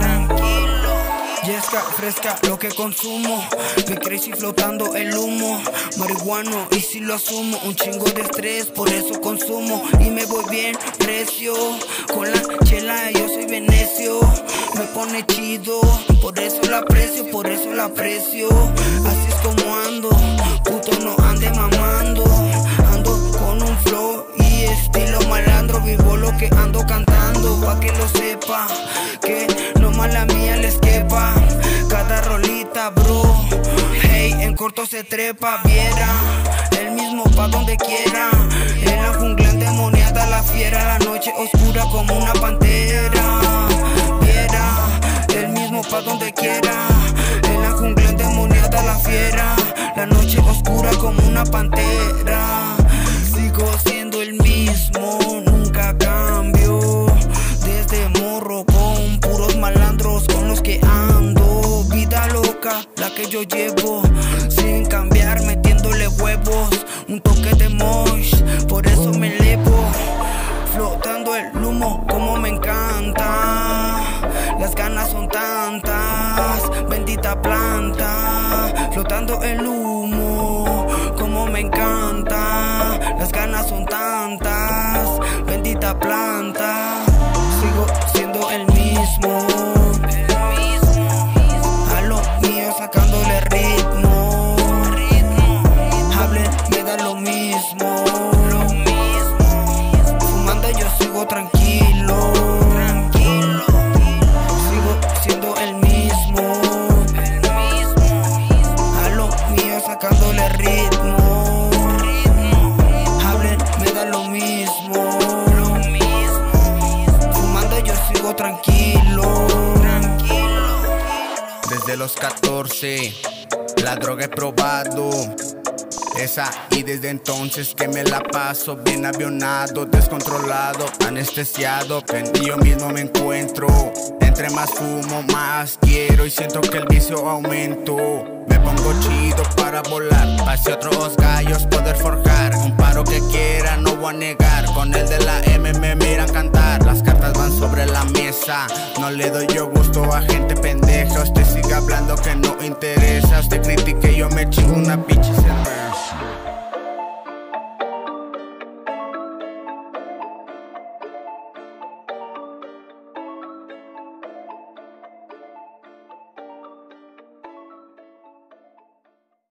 tranquilo. Yesca, fresca, lo que consumo. Mi crazy flotando el humo. Marihuano, y si lo asumo, un chingo de estrés, por eso consumo. Y me voy bien precio Con la chela, yo soy venecio. Me pone chido, por eso la aprecio, por eso la aprecio. Así es como ando, puto no ande mamando. Ando con un flow y estilo malandro, vivo lo que ando cantando, pa' que lo sepa. Corto se trepa, viera. El mismo pa' donde quiera. En la jungla endemoniada, la fiera. La noche oscura como una pantera. Viera, el mismo pa' donde quiera. En la jungla endemoniada, la fiera. La noche oscura como una pantera. Sigo siendo el mismo, nunca cambio. Desde morro con puros malandros con los que ando. Vida loca, la que yo llevo. Las ganas son tantas, bendita planta. Flotando el humo, como me encanta. Las ganas son tantas, bendita planta. Sigo tranquilo. Desde los 14, la droga he probado. Esa y desde entonces que me la paso bien avionado, descontrolado, anestesiado, que yo mismo me encuentro. Entre más fumo, más quiero y siento que el vicio aumento. Me pongo chido para volar, hacia otros gallos poder forjar. Un paro que quiera, no voy a negar. Con el de la M me miran cantar. Las cartas van sobre No le doy yo gusto a gente pendeja. Usted sigue hablando que no interesa. Usted critique, yo me chingo una pinche cerveza.